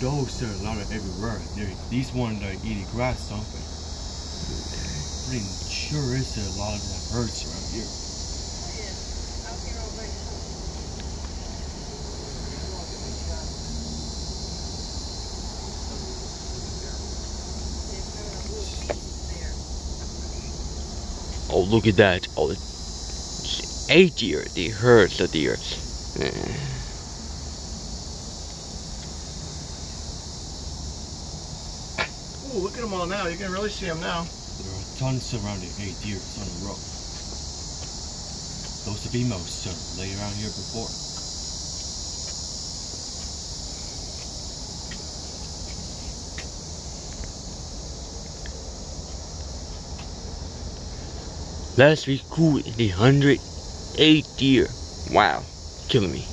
those, sir, a lot of everywhere. They're, these ones are eating grass, something. Pretty sure is a lot of that hurts around here. Oh, look at that. Oh, a deer. They hurt the deer. Ooh, look at them all now. You can really see them now. There are tons surrounding eight deer on the road. Those females, sir. Lay around here before. Last week, cool, the 108 deer. Wow, killing me.